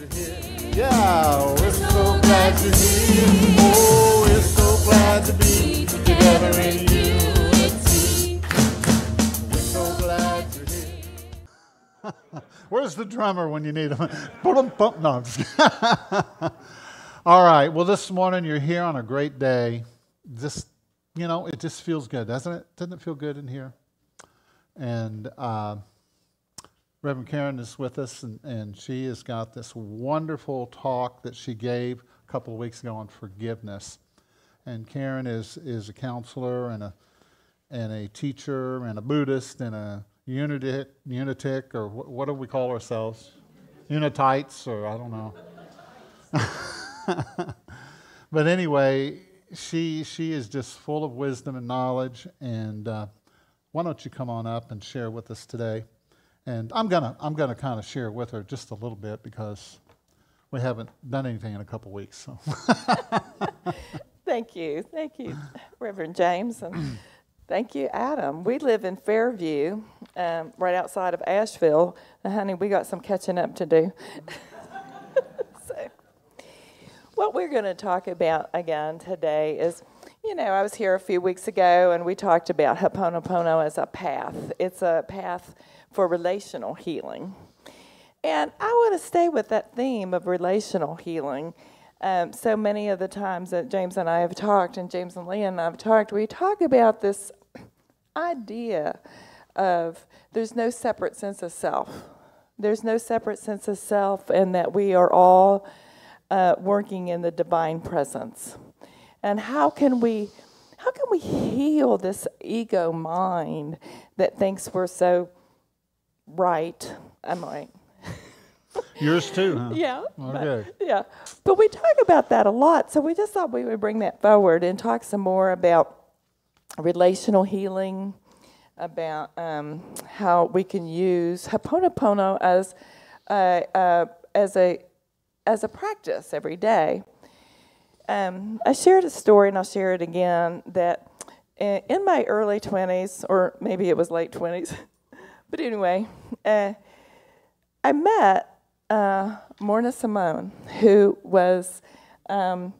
Yeah, we're so glad here. Oh, we're so glad to be together in. We're so glad. Where's the drummer when you need him? Boom, boom. No. All right. Well, this morning you're here on a great day. Just, you know, it just feels good, doesn't it? Doesn't it feel good in here? And uh, Reverend Karen is with us, and, and she has got this wonderful talk that she gave a couple of weeks ago on forgiveness. And Karen is, is a counselor and a, and a teacher and a Buddhist and a unitic, unitic or what, what do we call ourselves? Unitites, or I don't know. but anyway, she she is just full of wisdom and knowledge. And uh, why don't you come on up and share with us today? And I'm gonna I'm gonna kind of share with her just a little bit because we haven't done anything in a couple weeks. So. Thank you, thank you, Reverend James, and thank you, Adam. We live in Fairview, um, right outside of Asheville. And honey, we got some catching up to do. so, what we're going to talk about again today is, you know, I was here a few weeks ago and we talked about Ho'oponopono as a path. It's a path for relational healing. And I want to stay with that theme of relational healing. Um, so many of the times that James and I have talked, and James and Leah and I have talked, we talk about this idea of there's no separate sense of self. There's no separate sense of self, and that we are all uh, working in the divine presence. And how can we, how can we heal this ego mind that thinks we're so right? I'm right. Yours too, huh? Yeah. Okay. But, yeah. But we talk about that a lot, so we just thought we would bring that forward and talk some more about relational healing, about um, how we can use Ho'oponopono as a, uh, as a as a practice every day. Um, I shared a story, and I'll share it again. That in, my early twenties, or maybe it was late twenties, but anyway, uh, I met uh, Morrnah Simeona, who was um,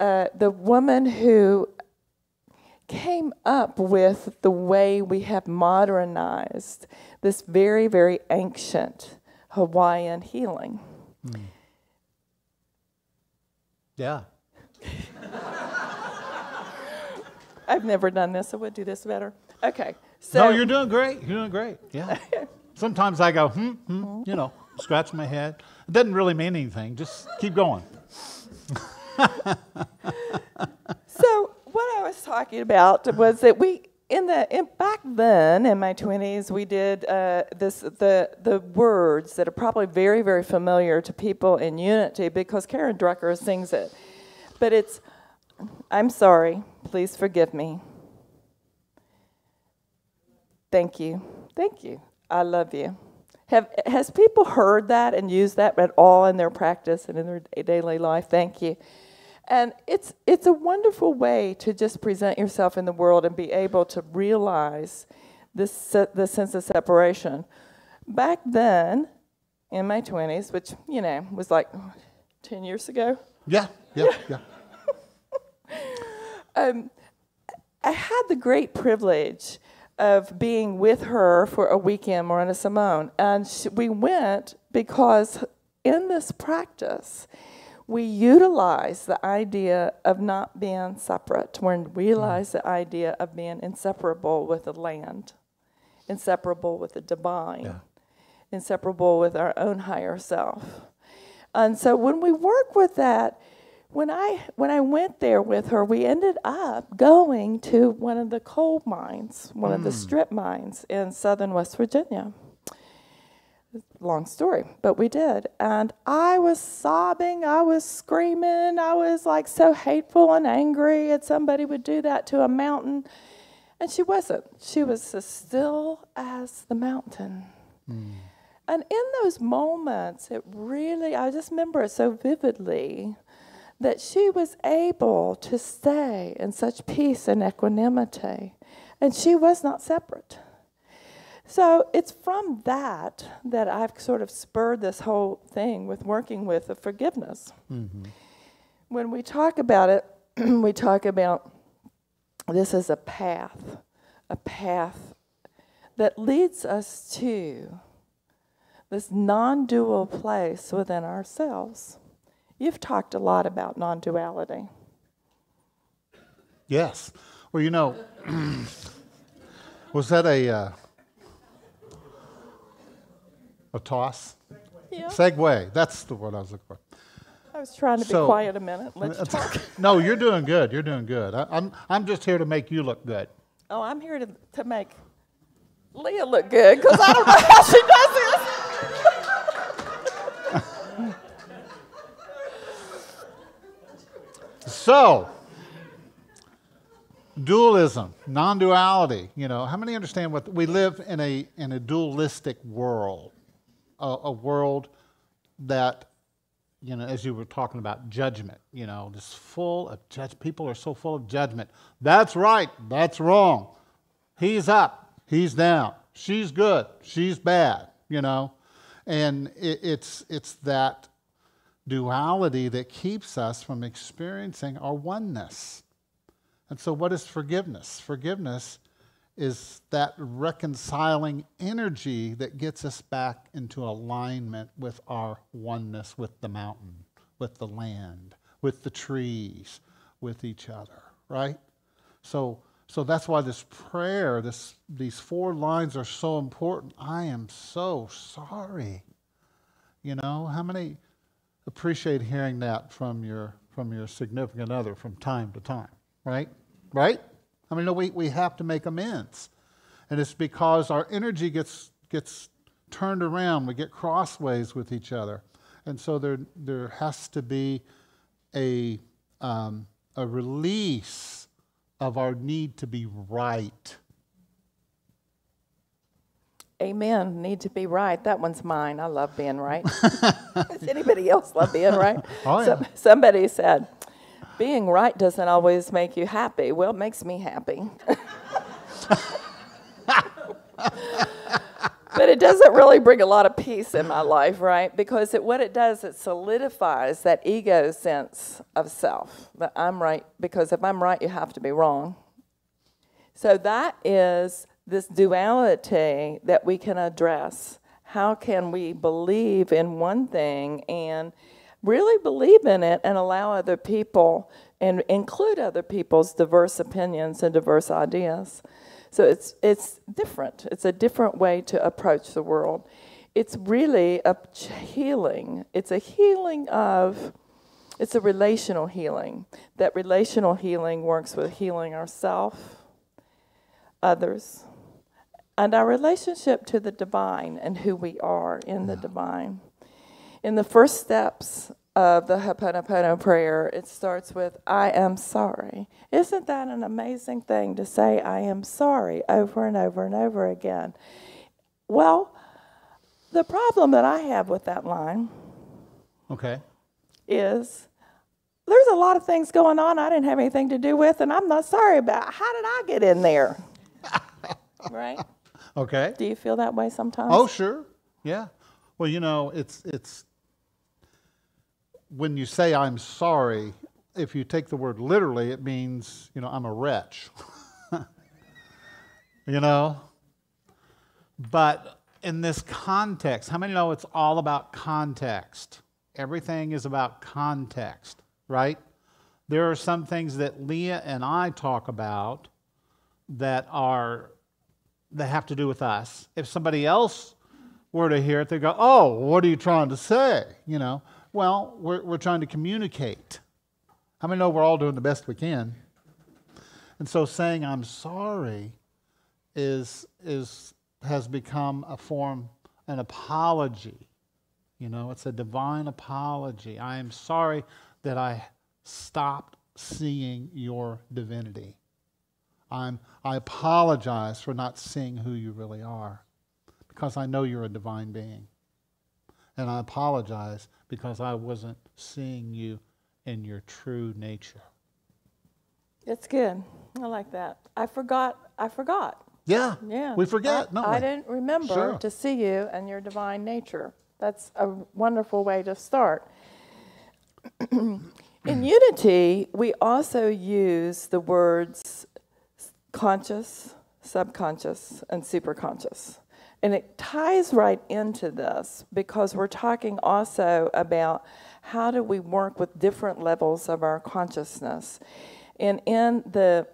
uh, the woman who came up with the way we have modernized this very, very ancient Hawaiian healing. Hmm. Yeah. I've never done this, I we'll do this better. Okay. So no, you're doing great. You're doing great. Yeah. Sometimes I go, hmm, hmm, you know, scratch my head. It doesn't really mean anything. Just keep going. so what I was talking about was that we the in, back then in my 20s we did uh, this the the words that are probably very very familiar to people in unity because Karen Drucker sings it. But it's I'm sorry please forgive me. Thank you. Thank you. I love you. Have has people heard that and used that at all in their practice and in their daily life? Thank you and it's, it's a wonderful way to just present yourself in the world and be able to realize this, the sense of separation. Back then, in my 20s, which, you know, was like 10 years ago. Yeah, yeah, yeah. um, I had the great privilege of being with her for a weekend, Morrnah Simeona. And she, we went because in this practice, we utilize the idea of not being separate. We realize the idea of being inseparable with the land, inseparable with the divine, yeah. inseparable with our own higher self. And so when we work with that, when I when I went there with her, we ended up going to one of the coal mines, one mm. of the hmm. strip mines in southern West Virginia long story, but we did. And I was sobbing, I was screaming, I was like so hateful and angry that somebody would do that to a mountain. And she wasn't. She was as still as the mountain. Mm. And in those moments, it really, I just remember it so vividly that she was able to stay in such peace and equanimity. And she was not separate. So it's from that that I've sort of spurred this whole thing with working with the forgiveness. When we talk about it, we talk about this is a path, a path that leads us to this non dual place within ourselves. You've talked a lot about non duality. Yes. Well, you know, was that a uh, a toss? Yeah. Segue. That's the word I was looking for. I was trying to be quiet a minute. Let's talk. no, you're doing good. You're doing good. I, I'm I'm just here to make you look good. Oh, I'm here to, to make Leah look good because I don't know how she does this. So, dualism, non-duality. You know, how many understand what we live in a in a dualistic world, a, a world that, you know, as you were talking about judgment. You know, just full of judge. People are so full of judgment. That's right. That's wrong. He's up. He's down. She's good. She's bad. You know, and it, it's it's that duality that keeps us from experiencing our oneness. And so, what is forgiveness? Forgiveness is that reconciling energy that gets us back into alignment with our oneness with the mountain, with the land, with the trees, with each other, right? So, so that's why this prayer, this, these four lines are so important. I am so sorry. You know, how many appreciate hearing that from your from your significant other from time to time, right? Right? I mean, no, we, we have to make amends. And it's because our energy gets gets turned around, we get crossways with each other. And so there there has to be a um, a release of our need to be right. Amen. Need to be right. That one's mine. I love being right. Does anybody else love being right? Oh, Some- somebody said, being right doesn't always make you happy. Well, it makes me happy. but it doesn't really bring a lot of peace in my life, right? Because it, what it does, it solidifies that ego sense of self that I'm right, because if I'm right, you have to be wrong. So that is this duality that we can address. How can we believe in one thing and really believe in it and allow other people and include other people's diverse opinions and diverse ideas? So it's it's different. It's a different way to approach the world. It's really a healing. It's a healing of it's a relational healing. That relational healing works with healing ourselves others, and our relationship to the divine and who we are in the divine. In the first steps of the Ho'oponopono prayer, it starts with, I am sorry. Isn't that an amazing thing to say, I am sorry, over and over and over again? Well, the problem that I have with that line Okay. is there's a lot of things going on I didn't have anything to do with, and I'm not sorry about. How did I get in there? right? Okay. Do you feel that way sometimes? Oh, sure. Yeah. Well, you know, it's it's when you say I'm sorry, if you take the word literally, it means, you know, I'm a wretch. you know? But in this context, how many know it's all about context? Everything is about context, right? There are some things that Leah and I talk about that are that have to do with us. If somebody else were to hear it, they go, "Oh, what are you trying to say?" You know. Well, we're we're trying to communicate. How many know we're all doing the best we can? And so saying I'm sorry is is has become a form an apology. You know, it's a divine apology. I am sorry that I stopped seeing your divinity. I'm, I apologize for not seeing who you really are because I know you're a divine being. And I apologize because I wasn't seeing you in your true nature. It's good. I like that. I forgot. I forgot. Yeah. Yeah. We forget, I, don't I didn't remember Sure. to see you and your divine nature. That's a wonderful way to start. In unity, we also use the words conscious, subconscious, and superconscious. And it ties right into this because we're talking also about how do we work with different levels of our consciousness. And in the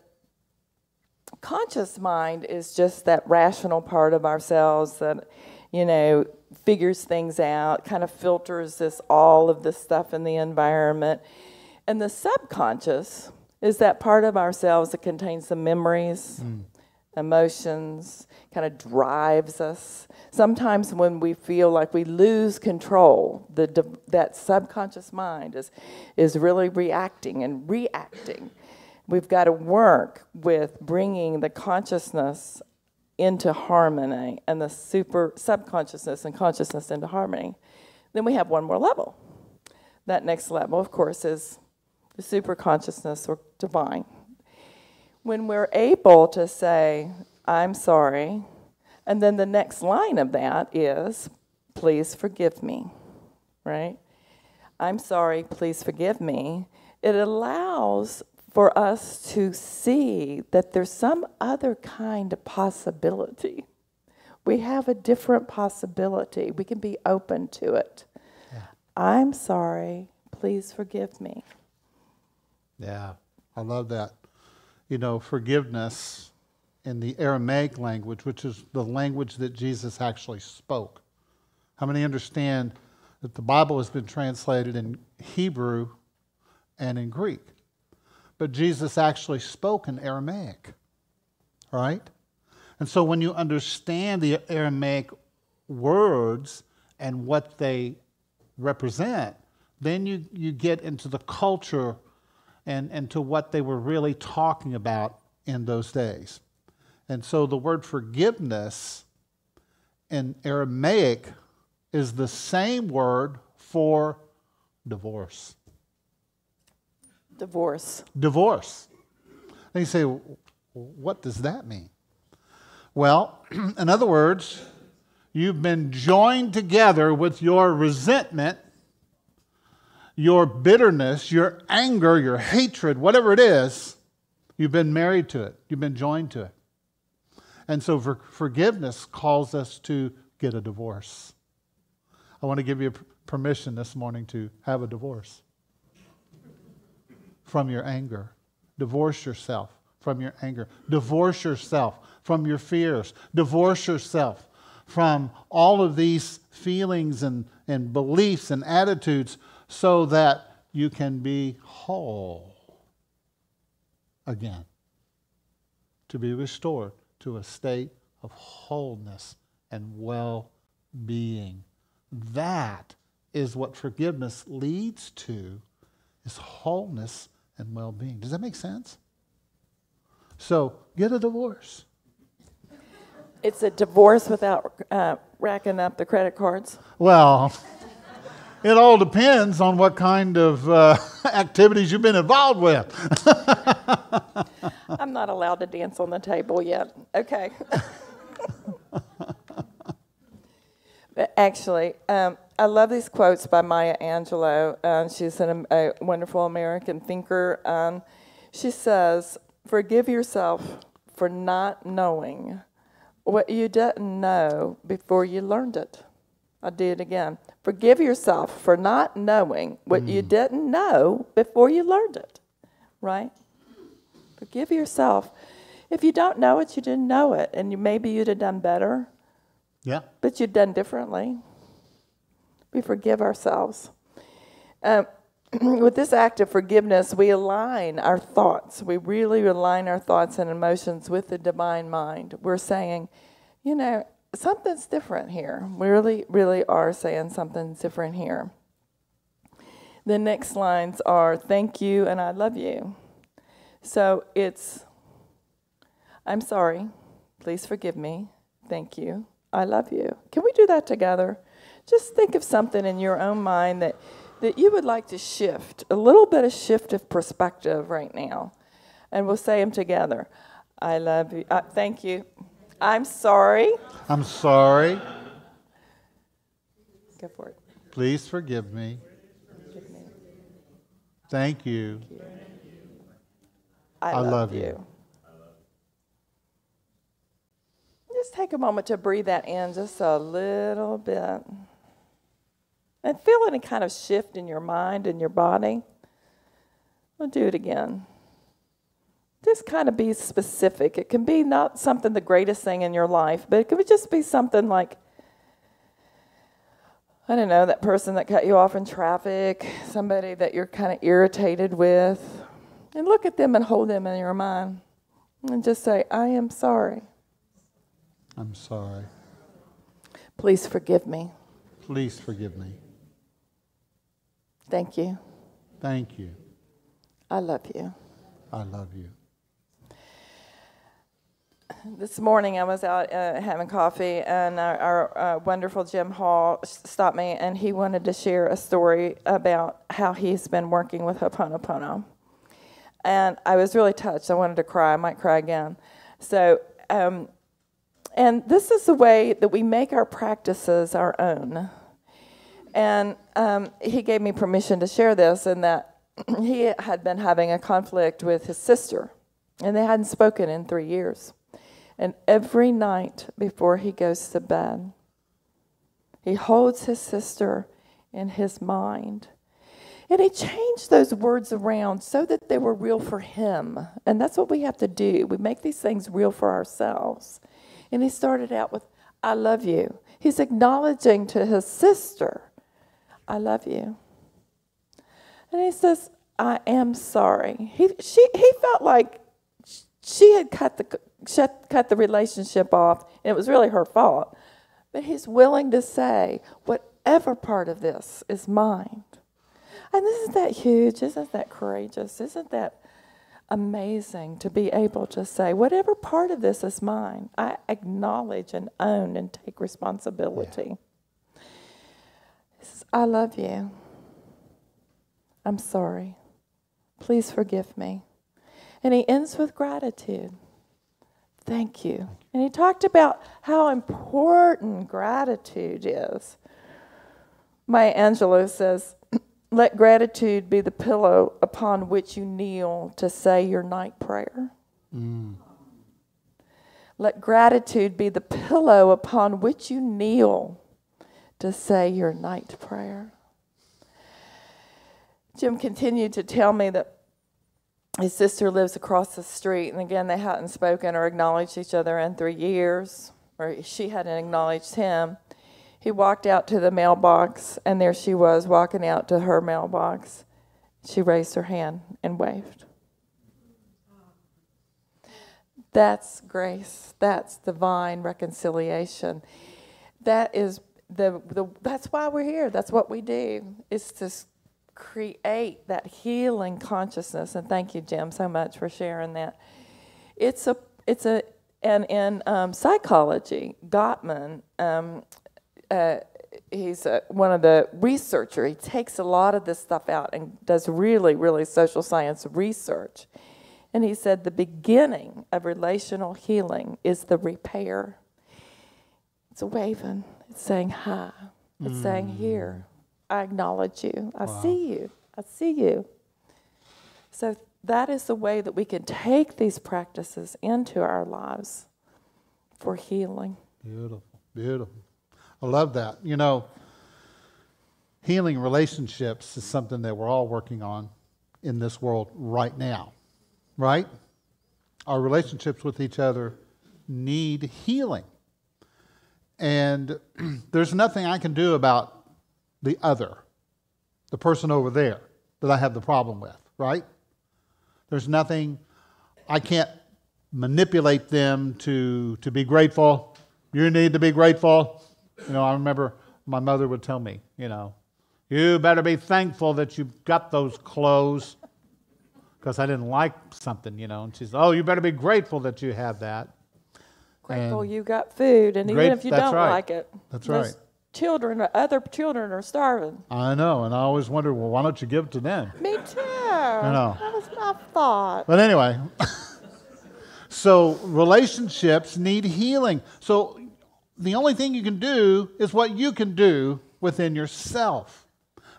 conscious mind is just that rational part of ourselves that you know figures things out kind of filters this all of this stuff in the environment. And the subconscious is that part of ourselves that contains the memories mm. Emotions kind of drives us. Sometimes when we feel like we lose control the that subconscious mind is is really reacting and reacting. We've got to work with bringing the consciousness into harmony and the super subconsciousness and consciousness into harmony. Then we have one more level. That next level of course is the super consciousness or divine when we're able to say i'm sorry and then the next line of that is please forgive me right i'm sorry please forgive me it allows for us to see that there's some other kind of possibility. We have a different possibility. We can be open to it. I'm sorry. Please forgive me. Yeah, I love that. You know, forgiveness in the Aramaic language, which is the language that Jesus actually spoke. How many understand that the Bible has been translated in Hebrew and in Greek? But Jesus actually spoke in Aramaic, right? And so when you understand the Aramaic words and what they represent, then you, you get into the culture and, and to what they were really talking about in those days. And so the word forgiveness in Aramaic is the same word for divorce. Divorce. Divorce. And you say, what does that mean? Well, in other words, you've been joined together with your resentment, your bitterness, your anger, your hatred, whatever it is, you've been married to it. You've been joined to it. And so for forgiveness calls us to get a divorce. I want to give you permission this morning to have a divorce from your anger. Divorce yourself from your anger. Divorce yourself from your fears. Divorce yourself from all of these feelings and, and beliefs and attitudes so that you can be whole again. To be restored to a state of wholeness and well being. That is what forgiveness leads to is wholeness and well-being. Does that make sense? So, get a divorce. It's a divorce without uh, racking up the credit cards. Well, it all depends on what kind of uh, activities you've been involved with. I'm not allowed to dance on the table yet. Okay. But Actually, um, I love these quotes by Maya Angelou. Um, she's an, a wonderful American thinker. Um, she says, Forgive yourself for not knowing what you didn't know before you learned it. I'll do it again. Forgive yourself for not knowing what you didn't know before you learned it. Right? Forgive yourself. If you don't know it, you didn't know it, and you, maybe you'd have done better, Yeah. but you'd done differently. We forgive ourselves. Um, with this act of forgiveness, we align our thoughts. We really align our thoughts and emotions with the divine mind. We're saying, you know, something's different here. We really, really are saying something's different here. The next lines are thank you and I love you. So it's I'm sorry. Please forgive me. Thank you. I love you. Can we do that together? Just think of something in your own mind that, that you would like to shift, a little bit of shift of perspective right now. And we'll say them together. I love you. Uh, thank you. I'm sorry. I'm sorry. Go for it. Please forgive me. Give me. Thank you. I, I love, love you. you. Just take a moment to breathe that in just a little bit. And feel any kind of shift in your mind and your body. We'll do it again. Just kind of be specific. It can be not something the greatest thing in your life, but it could just be something like, I don't know, that person that cut you off in traffic, somebody that you're kind of irritated with. And look at them and hold them in your mind. And just say, I am sorry. I'm sorry. Please forgive me. Please forgive me. Thank you. Thank you. I love you. I love you. This morning I was out uh, having coffee, and our, our uh, wonderful Jim Hall stopped me, and he wanted to share a story about how he's been working with Ho'oponopono. And I was really touched. I wanted to cry. I might cry again. So, um, and this is the way that we make our practices our own. And um, he gave me permission to share this, in that he had been having a conflict with his sister, and they hadn't spoken in three years. And every night before he goes to bed, he holds his sister in his mind. And he changed those words around so that they were real for him. And that's what we have to do. We make these things real for ourselves. And he started out with, I love you. He's acknowledging to his sister, I love you. And he says, I am sorry. He, she, he felt like she had cut the, shut, cut the relationship off, and it was really her fault. But he's willing to say, whatever part of this is mine. And isn't that huge? Isn't that courageous? Isn't that amazing to be able to say, whatever part of this is mine, I acknowledge and own and take responsibility. He says, I love you. I'm sorry. Please forgive me. And he ends with gratitude. Thank you. And he talked about how important gratitude is. Maya Angelou says, Let gratitude be the pillow upon which you kneel to say your night prayer. Mm. Let gratitude be the pillow upon which you kneel to say your night prayer. Jim continued to tell me that his sister lives across the street, and again, they hadn't spoken or acknowledged each other in three years, or she hadn't acknowledged him. He walked out to the mailbox, and there she was walking out to her mailbox. She raised her hand and waved. That's grace. That's divine reconciliation. That is the, the that's why we're here. That's what we do. Is to create that healing consciousness. And thank you, Jim, so much for sharing that. It's a it's a and in um, psychology, Gottman, um, uh, he's uh one of the researcher. He takes a lot of this stuff out and does really, really social science research. And he said the beginning of relational healing is the repair. It's a waving. It's saying hi. It's saying here. I acknowledge you. I see you. I see you. So that is the way that we can take these practices into our lives for healing. Beautiful, beautiful. I love that. You know, healing relationships is something that we're all working on in this world right now, right? Our relationships with each other need healing. And there's nothing I can do about the other, the person over there that I have the problem with, right? There's nothing, I can't manipulate them to, to be grateful. You need to be grateful. You know, I remember my mother would tell me, you know, you better be thankful that you've got those clothes because I didn't like something, you know. And she said, oh, you better be grateful that you have that. Grateful And- you got food, and even if you don't right. like it, That's right. Children, or other children are starving. I know, and I always wondered, well, why don't you give it to them? Me too. I know. That was my thought. But anyway, So relationships need healing. So the only thing you can do is what you can do within yourself.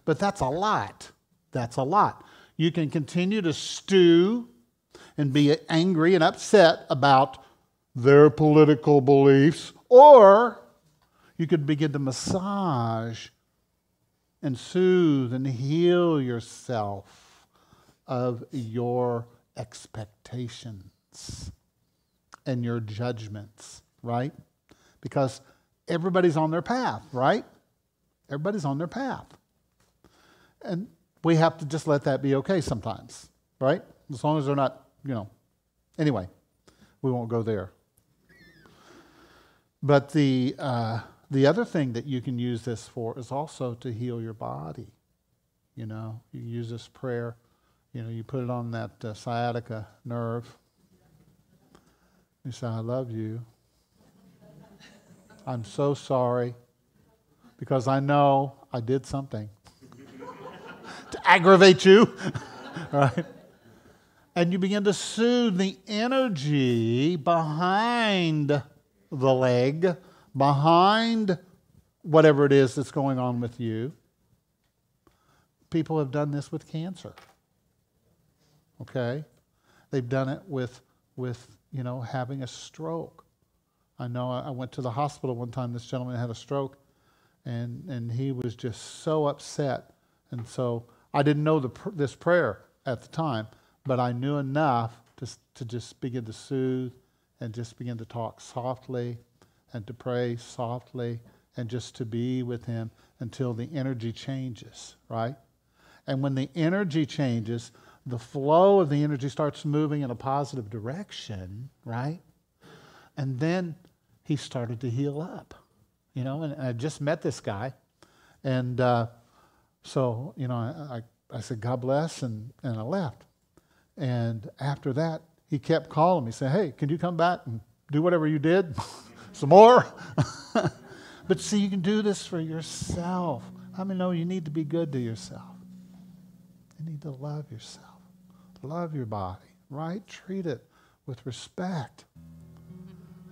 But that's a lot. That's a lot. You can continue to stew and be angry and upset about their political beliefs, or you could begin to massage and soothe and heal yourself of your expectations and your judgments, right? Because everybody's on their path, right? Everybody's on their path. And we have to just let that be okay sometimes, right? As long as they're not, you know. Anyway, we won't go there. But the, uh, the other thing that you can use this for is also to heal your body. You know, you use this prayer. You know, you put it on that uh, sciatica nerve. You say, I love you. I'm so sorry because I know I did something to aggravate you. right? And you begin to soothe the energy behind the leg, behind whatever it is that's going on with you. People have done this with cancer. Okay? They've done it with, with you know, having a stroke. I know I went to the hospital one time, this gentleman had a stroke, and, and he was just so upset. And so I didn't know the, this prayer at the time, but I knew enough to, to just begin to soothe and just begin to talk softly and to pray softly and just to be with him until the energy changes, right? And when the energy changes, the flow of the energy starts moving in a positive direction, right? And then he started to heal up, you know. And I just met this guy, and uh, so you know, I, I said, "God bless," and and I left. And after that, he kept calling me, saying, Hey, can you come back and do whatever you did? Some more? but see, you can do this for yourself. How many know you need to be good to yourself? You need to love yourself, love your body, right? Treat it with respect.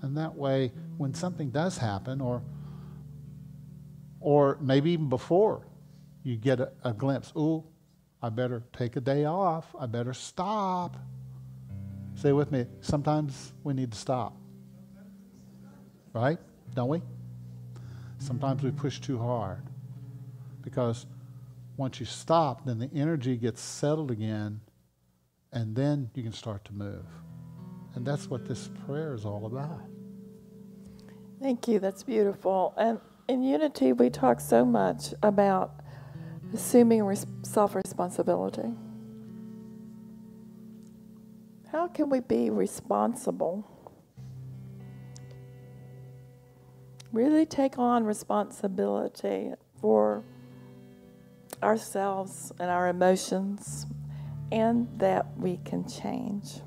And that way, when something does happen, or, or maybe even before, you get a, a glimpse, ooh, I better take a day off. I better stop. Say with me, sometimes we need to stop. Right? Don't we? Sometimes we push too hard. Because once you stop, then the energy gets settled again, and then you can start to move. And that's what this prayer is all about. Thank you. That's beautiful. And in Unity, we talk so much about assuming res- self responsibility. How can we be responsible? Really take on responsibility for ourselves and our emotions, and that we can change.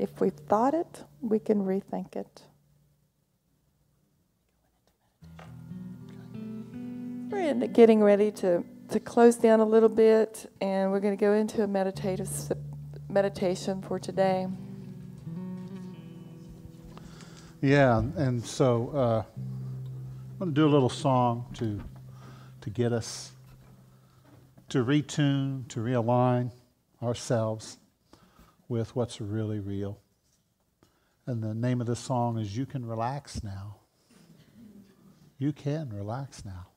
If we've thought it, we can rethink it. We're getting ready to, to close down a little bit, and we're going to go into a meditative meditation for today. Yeah, and so uh, I'm going to do a little song to to get us to retune, to realign ourselves with what's really real. And the name of the song is You Can Relax Now. You can relax now.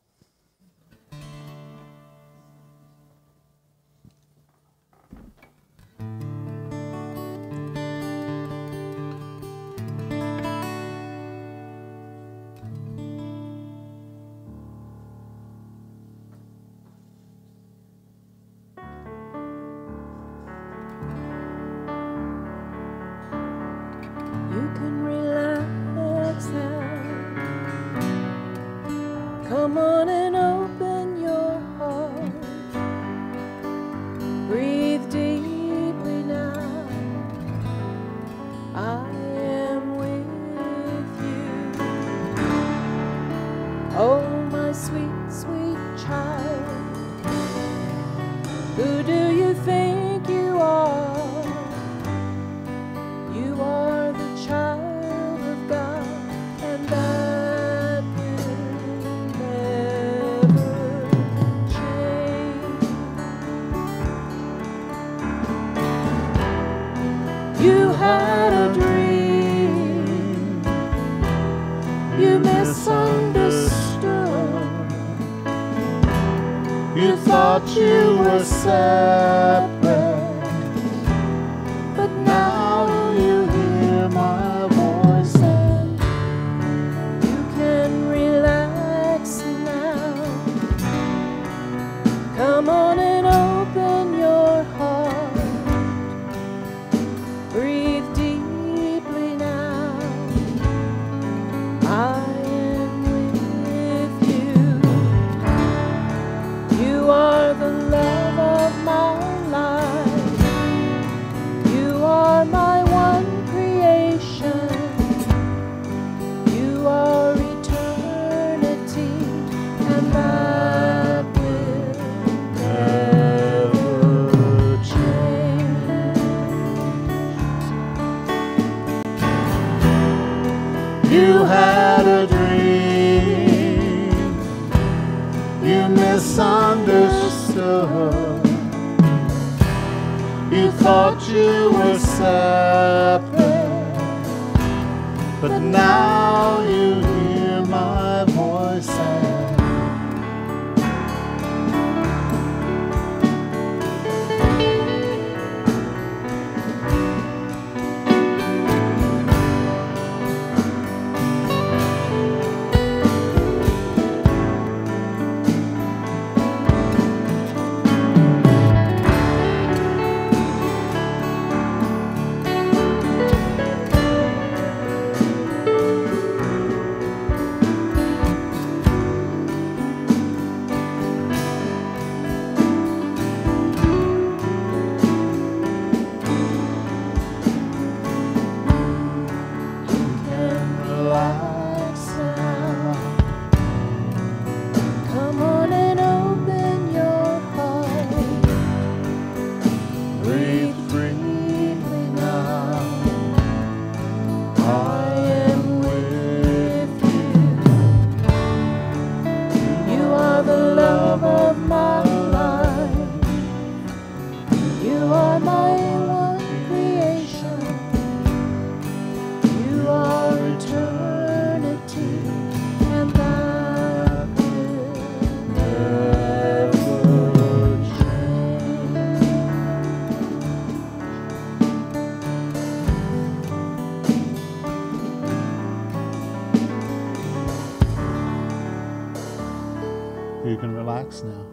Relax now.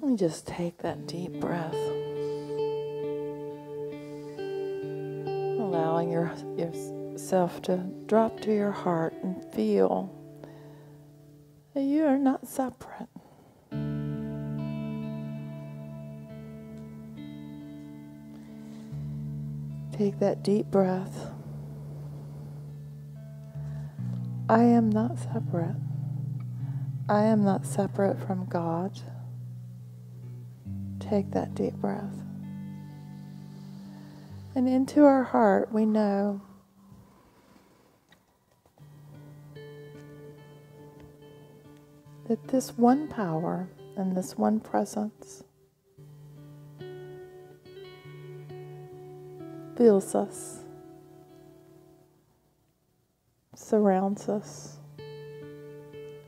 Let me just take that deep breath. Allowing your, yourself to drop to your heart and feel that you are not separate. Take that deep breath. I am not separate. I am not separate from God. Take that deep breath. And into our heart, we know that this one power and this one presence fills us, surrounds us,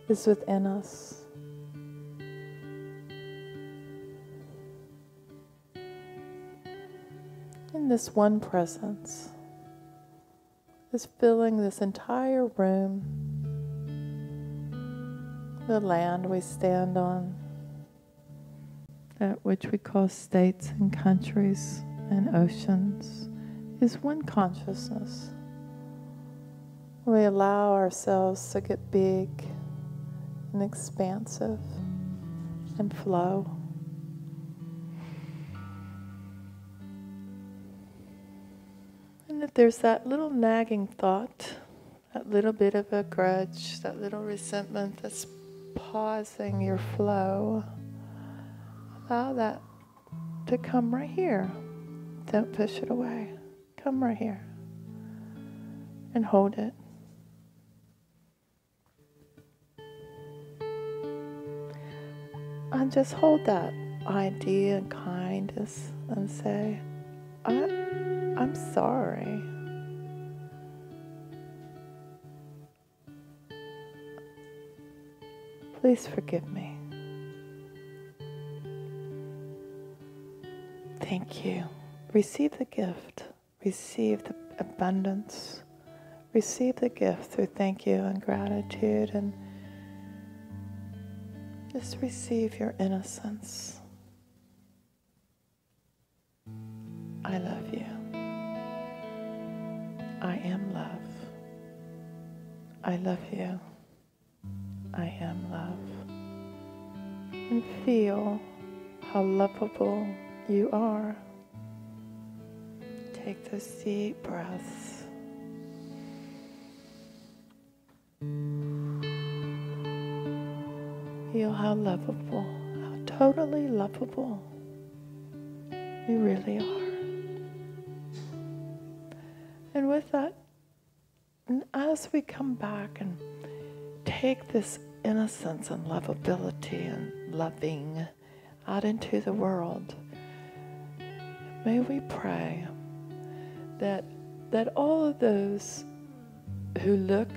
is within us. in this one presence is filling this entire room, the land we stand on, that which we call states and countries and oceans, is one consciousness. We allow ourselves to get big and expansive and flow. And if there's that little nagging thought, that little bit of a grudge, that little resentment that's pausing your flow, allow that to come right here. Don't push it away. Come right here. and hold it. And just hold that idea and kindness and say, I, I'm sorry. Please forgive me. Thank you. Receive the gift. Receive the abundance. Receive the gift through thank you and gratitude and just receive your innocence. I love you. I am love. I love you. I am love. And feel how lovable you are. Take those deep breaths. Feel how lovable, how totally lovable you really are. And with that, and as we come back and take this innocence and lovability and loving out into the world, may we pray that that all of those who look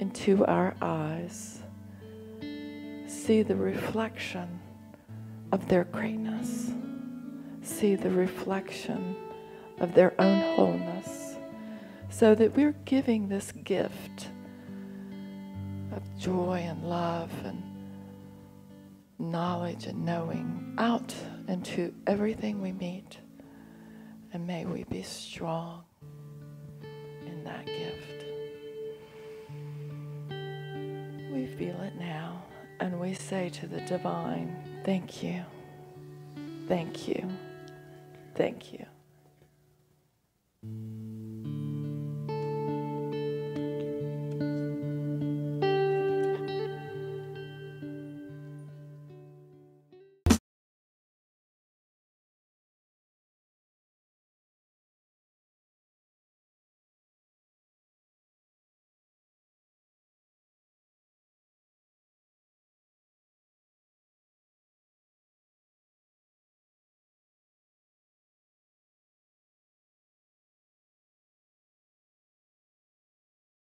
into our eyes see the reflection of their greatness, see the reflection of their own wholeness, so that we're giving this gift of joy and love and knowledge and knowing out into everything we meet. And may we be strong in that gift. We feel it now, and we say to the divine, Thank you, thank you, thank you.